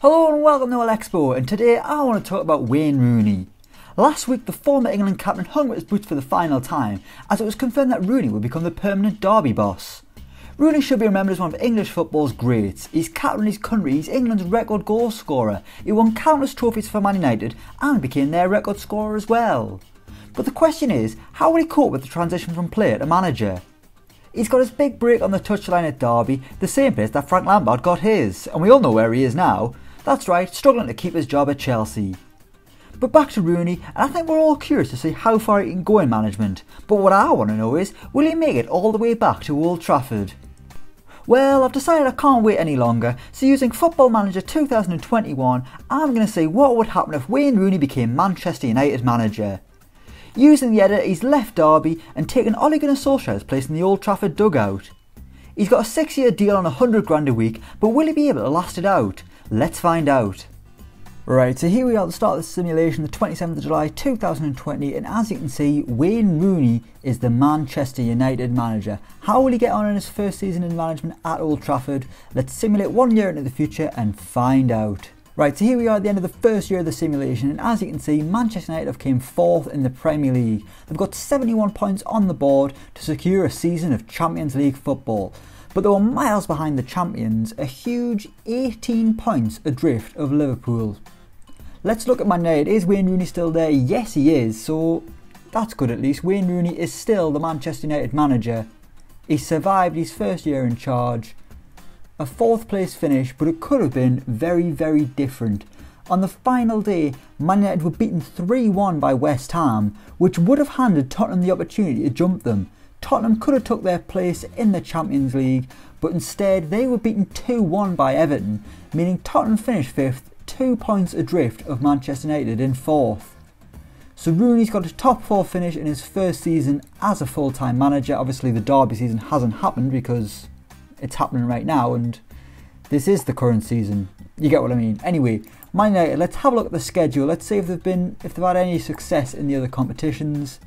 Hello and welcome to Elecspo and today I want to talk about Wayne Rooney. Last week the former England captain hung with his boots for the final time as it was confirmed that Rooney would become the permanent Derby boss. Rooney should be remembered as one of English football's greats. He's captain his country, he's England's record goal scorer. He won countless trophies for Man United and became their record scorer as well. But the question is, how will he cope with the transition from player to manager? He's got his big break on the touchline at Derby, the same place that Frank Lampard got his, and we all know where he is now. That's right, struggling to keep his job at Chelsea. But back to Rooney, and I think we're all curious to see how far he can go in management. But what I want to know is, will he make it all the way back to Old Trafford? Well, I've decided I can't wait any longer, so using Football Manager 2021, I'm going to see what would happen if Wayne Rooney became Manchester United manager. Using the editor, he's left Derby and taken Ole Gunnar Solskjaer's place in the Old Trafford dugout. He's got a six year deal on 100 grand a week, but will he be able to last it out? Let's find out. Right, so here we are at the start of the simulation, the 27th of July 2020, and as you can see, Wayne Rooney is the Manchester United manager. How will he get on in his first season in management at Old Trafford? Let's simulate one year into the future and find out. Right, so here we are at the end of the first year of the simulation, and as you can see, Manchester United have came fourth in the Premier League. They've got 71 points on the board to secure a season of Champions League football but they were miles behind the champions, a huge 18 points adrift of Liverpool. Let's look at Man United. Is Wayne Rooney still there? Yes, he is. So that's good at least. Wayne Rooney is still the Manchester United manager. He survived his first year in charge. A fourth place finish, but it could have been very, very different. On the final day, Man United were beaten 3 1 by West Ham, which would have handed Tottenham the opportunity to jump them. Tottenham could have took their place in the Champions League, but instead they were beaten 2 1 by Everton, meaning Tottenham finished fifth two points adrift of Manchester United in fourth. So Rooney's got a top four finish in his first season as a full-time manager. Obviously the Derby season hasn't happened because it's happening right now and this is the current season. You get what I mean. Anyway, Man United, let's have a look at the schedule. Let's see if they've been if they've had any success in the other competitions.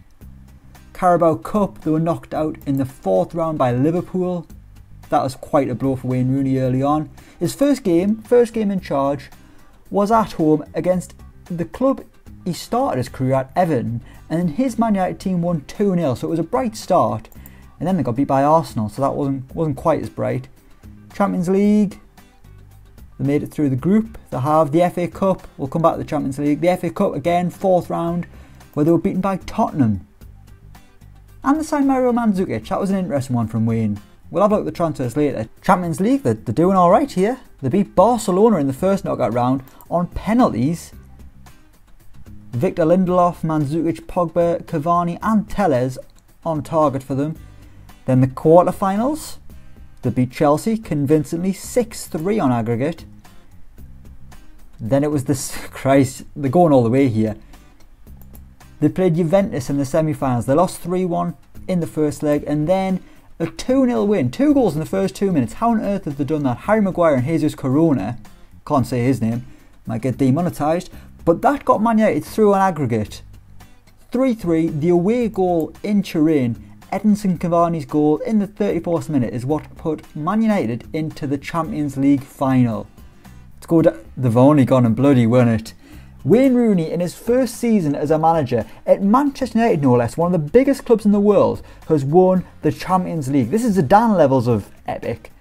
Carabao Cup, they were knocked out in the fourth round by Liverpool. That was quite a blow for Wayne Rooney early on. His first game, first game in charge, was at home against the club he started his career at Everton, and his Man United team won 2 0, so it was a bright start. And then they got beat by Arsenal, so that wasn't wasn't quite as bright. Champions League, they made it through the group. They have the FA Cup. We'll come back to the Champions League. The FA Cup again, fourth round, where they were beaten by Tottenham. And the signed Mario Mandzukic. That was an interesting one from Wayne. We'll have a look at the transfers later. Champions League, they're, they're doing alright here. They beat Barcelona in the first knockout round on penalties. Victor Lindelof, Mandzukic, Pogba, Cavani and Telles on target for them. Then the quarterfinals, they beat Chelsea convincingly 6-3 on aggregate. Then it was this, Christ, they're going all the way here. They played Juventus in the semi-finals. They lost 3-1 in the first leg and then a 2 0 win, two goals in the first two minutes. How on earth have they done that? Harry Maguire and Jesus Corona, can't say his name, might get demonetised, but that got Man United through an aggregate. 3 3, the away goal in Turin, Edinson Cavani's goal in the 34th minute is what put Man United into the Champions League final. It's good, they've only gone and bloody won it. Wayne Rooney, in his first season as a manager at Manchester United, no less, one of the biggest clubs in the world, has won the Champions League. This is the Dan levels of epic.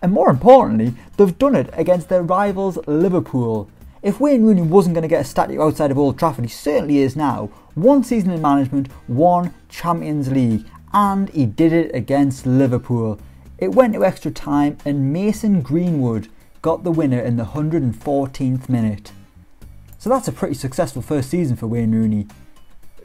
And more importantly, they've done it against their rivals Liverpool. If Wayne Rooney wasn't going to get a statue outside of Old Trafford, he certainly is now. One season in management, one Champions League, and he did it against Liverpool. It went to extra time, and Mason Greenwood got the winner in the 114th minute. So that's a pretty successful first season for Wayne Rooney.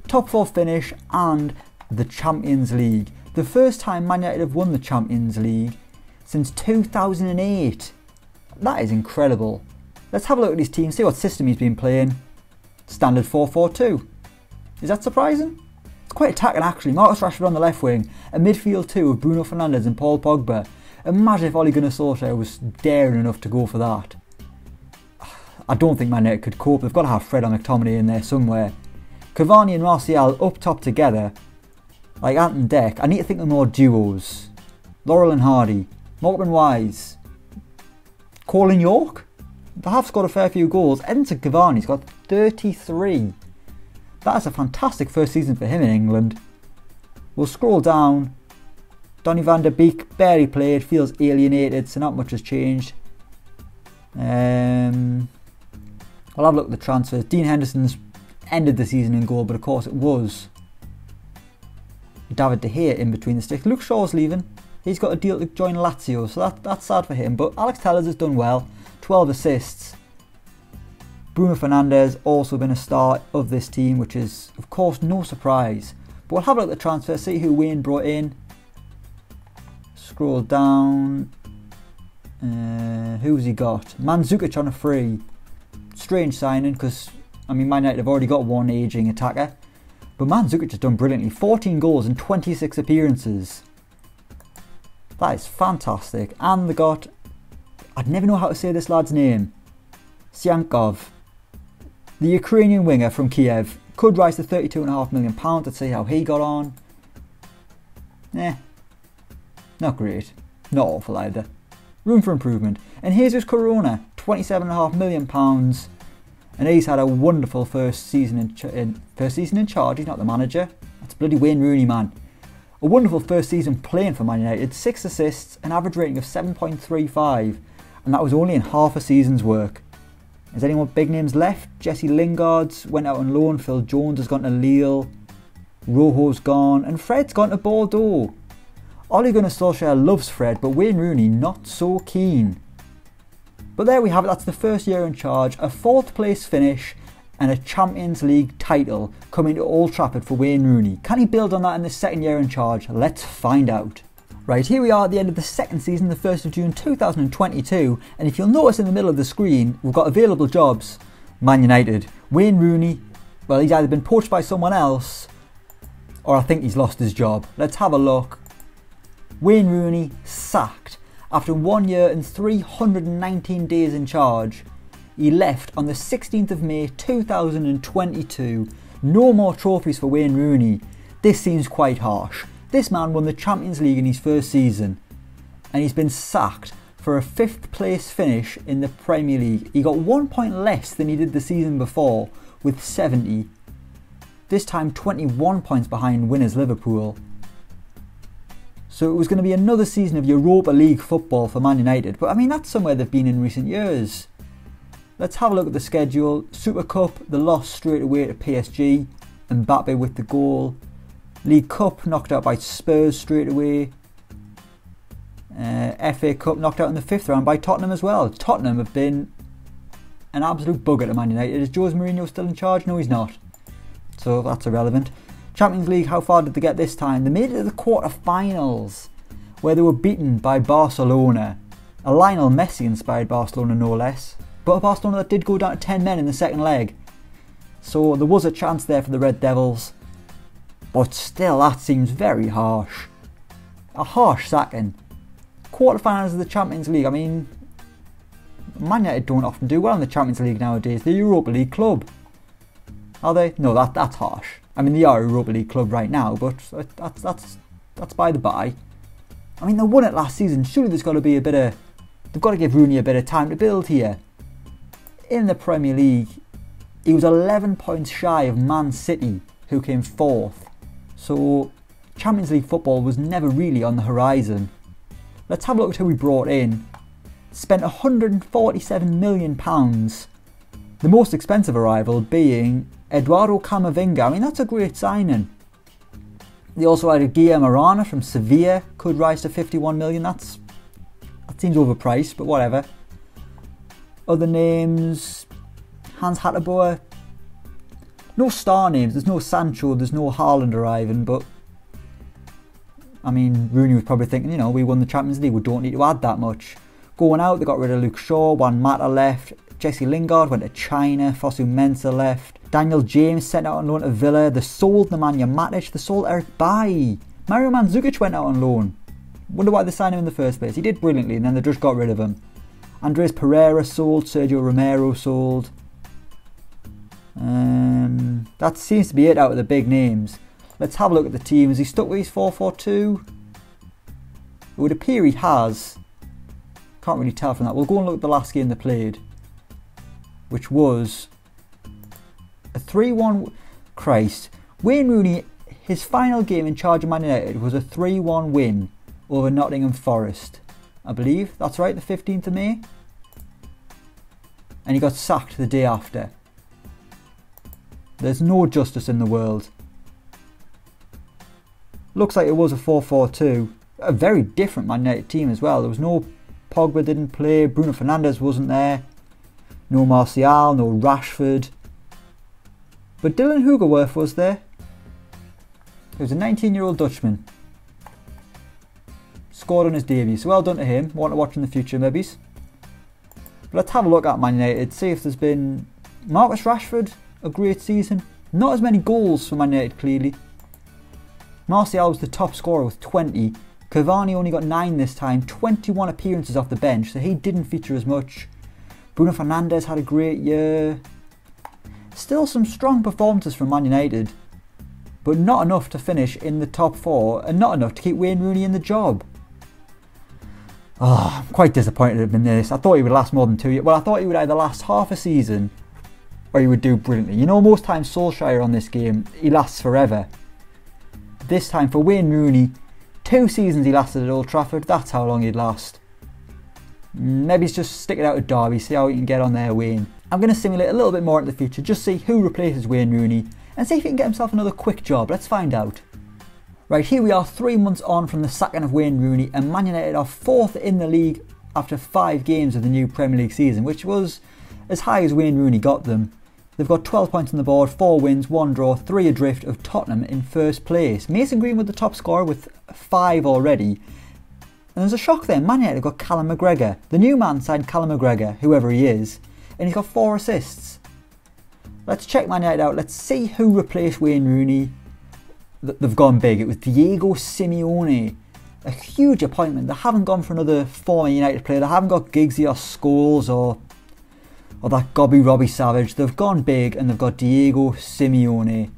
Top 4 finish and the Champions League. The first time Man United have won the Champions League since 2008. That is incredible. Let's have a look at his team, see what system he's been playing. Standard 4-4-2. Is that surprising? It's quite attacking actually. Marcus Rashford on the left wing, a midfield two of Bruno Fernandes and Paul Pogba. Imagine if Ole Gunnar Solskjaer was daring enough to go for that. I don't think Man United could cope. They've got to have Fred and McTominay in there somewhere. Cavani and Martial up top together, like Ant and Dec. I need to think of more duos. Laurel and Hardy, Morecambe Wise, Colin York. They have scored a fair few goals. Edinson Cavani's got 33. That's a fantastic first season for him in England. We'll scroll down. Donny van der Beek barely played, feels alienated, so not much has changed. Um, I'll have a look at the transfers. Dean Henderson's ended the season in goal, but of course it was David De Gea in between the sticks. Luke Shaw's leaving. He's got a deal to join Lazio, so that, that's sad for him. But Alex Telles has done well. 12 assists. Bruno Fernandes also been a star of this team, which is, of course, no surprise. But we'll have a look at the transfer, see who Wayne brought in. Scroll down. Uh, who's he got? Mandzukic on a free. Strange signing because, I mean, Man United have already got one ageing attacker. But Mandzukic has done brilliantly. 14 goals and 26 appearances. That is fantastic. And they got, I'd never know how to say this lad's name. Siankov. The Ukrainian winger from Kiev could rise to £32.5 million. Let's see how he got on. Eh, not great. Not awful either. Room for improvement. And here's his Corona, £27.5 million. And he's had a wonderful first season in, in, first season in charge. He's not the manager. That's bloody Wayne Rooney, man. A wonderful first season playing for Man United. Six assists, an average rating of 7.35, and that was only in half a season's work. Is anyone big names left? Jesse Lingard's went out on loan. Phil Jones has gone to Lille. Rojo's gone, and Fred's gone to Bordeaux. Ole Gunnar Solskjaer loves Fred, but Wayne Rooney not so keen. But there we have it, that's the first year in charge, a fourth place finish and a Champions League title coming to Old Trafford for Wayne Rooney. Can he build on that in the second year in charge? Let's find out. Right, here we are at the end of the second season, the 1st of June 2022, and if you'll notice in the middle of the screen, we've got available jobs. Man United. Wayne Rooney, well, he's either been poached by someone else, or I think he's lost his job. Let's have a look. Wayne Rooney sacked after one year and 319 days in charge. He left on the 16th of May 2022. No more trophies for Wayne Rooney. This seems quite harsh. This man won the Champions League in his first season and he's been sacked for a fifth place finish in the Premier League. He got one point less than he did the season before with 70. This time 21 points behind winners Liverpool. So it was going to be another season of Europa League football for Man United. But I mean, that's somewhere they've been in recent years. Let's have a look at the schedule. Super Cup, the loss straight away to PSG. And Mbappe with the goal. League Cup knocked out by Spurs straight away. Uh, FA Cup knocked out in the fifth round by Tottenham as well. Tottenham have been an absolute bugger to Man United. Is Jose Mourinho still in charge? No, he's not. So that's irrelevant. Champions League, how far did they get this time? They made it to the quarter-finals, where they were beaten by Barcelona. A Lionel Messi inspired Barcelona, no less. But a Barcelona that did go down to 10 men in the second leg. So there was a chance there for the Red Devils. But still, that seems very harsh. A harsh sacking. Quarterfinals of the Champions League, I mean, Man United don't often do well in the Champions League nowadays. The Europa League club. Are they? No, that that's harsh. I mean, they are a Europa League club right now, but that's that's that's by the by. I mean, they won it last season. Surely there's got to be a bit of they've got to give Rooney a bit of time to build here. In the Premier League, he was 11 points shy of Man City, who came fourth. So Champions League football was never really on the horizon. Let's have a look at who we brought in. Spent 147 million pounds. The most expensive arrival being Eduardo Camavinga, I mean, that's a great signing. They also added Guillermo Arana from Sevilla, could rise to 51 million. That's that seems overpriced, but whatever. Other names, Hans Hateboer. No star names. There's no Sancho. There's no Haaland arriving. But I mean, Rooney was probably thinking, you know, we won the Champions League. We don't need to add that much. Going out, they got rid of Luke Shaw. Juan Mata left. Jesse Lingard went to China. Fosu Mensah left. Daniel James sent out on loan to Villa. They sold Nemanja Matic. They sold Eric Bailly. Mario Mandzukic went out on loan. Wonder why they signed him in the first place. He did brilliantly and then they just got rid of him. Andreas Pereira sold. Sergio Romero sold. Um, that seems to be it out of the big names. Let's have a look at the team. Has he stuck with his 4-4-2? It would appear he has. Can't really tell from that. We'll go and look at the last game they played. which was a 3 1. Christ. Wayne Rooney, his final game in charge of Man United was a 3 1 win over Nottingham Forest. I believe that's right, the 15th of May. And he got sacked the day after. There's no justice in the world. Looks like it was a 4 4 2. A very different Man United team as well. There was no Pogba didn't play, Bruno Fernandes wasn't there, no Martial, no Rashford. But Dillon Hoogewerf was there. He was a 19 year old Dutchman. Scored on his debut, so well done to him. Want to watch in the future, maybe. But let's have a look at Man United, see if there's been Marcus Rashford, a great season. Not as many goals for Man United, clearly. Martial was the top scorer with 20. Cavani only got 9 this time, 21 appearances off the bench, so he didn't feature as much. Bruno Fernandes had a great year. Still some strong performances from Man United, but not enough to finish in the top 4 and not enough to keep Wayne Rooney in the job. Oh, I'm quite disappointed in this. I thought he would last more than two years. Well, I thought he would either last half a season or he would do brilliantly. You know, most times Solskjaer on this game, he lasts forever. This time for Wayne Rooney, two seasons he lasted at Old Trafford, that's how long he'd last. Maybe he's just stick it out at Derby, see how he can get on there, Wayne. I'm going to simulate a little bit more in the future, just see who replaces Wayne Rooney and see if he can get himself another quick job. Let's find out. Right, here we are three months on from the sacking of Wayne Rooney, and Man United are fourth in the league after five games of the new Premier League season, which was as high as Wayne Rooney got them. They've got 12 points on the board, 4 wins, 1 draw, 3 adrift of Tottenham in first place. Mason Greenwood the top scorer with 5 already. And there's a shock there, Man United have got Callum McGregor. The new man signed Callum McGregor, whoever he is, and he's got 4 assists. Let's check Man United out, let's see who replaced Wayne Rooney. They've gone big, it was Diego Simeone. A huge appointment. They haven't gone for another former United player. They haven't got Giggsy or Scholes or or that gobby Robbie Savage. They've gone big and they've got Diego Simeone.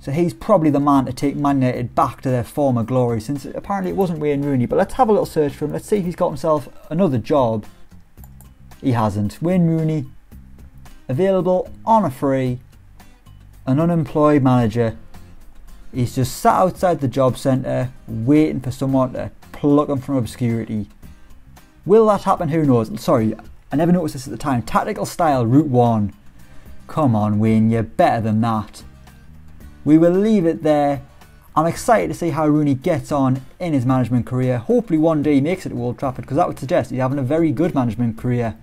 So he's probably the man to take Man United back to their former glory since apparently it wasn't Wayne Rooney. But let's have a little search for him. Let's see if he's got himself another job. He hasn't. Wayne Rooney, available on a free, an unemployed manager. He's just sat outside the job centre waiting for someone to pluck him from obscurity. Will that happen? Who knows? Sorry, I never noticed this at the time. Tactical style, Route 1. Come on, Wayne, you're better than that. We will leave it there. I'm excited to see how Rooney gets on in his management career. Hopefully, one day he makes it to Old Trafford because that would suggest he's having a very good management career.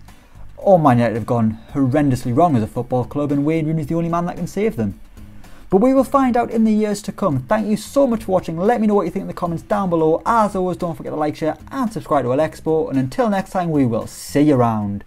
All Man United have gone horrendously wrong as a football club, and Wayne Rooney is the only man that can save them. But we will find out in the years to come. Thank you so much for watching. Let me know what you think in the comments down below. As always, don't forget to like, share, and subscribe to Elecspo. And until next time, we will see you around.